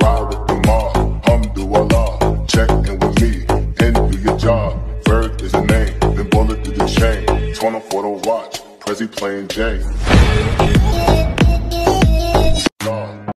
Ride with the mob, alhamdulillah. Check in with me and do your job. Ferg is a name, Ben Baller to the chain. 24 to watch, Prezi playing J.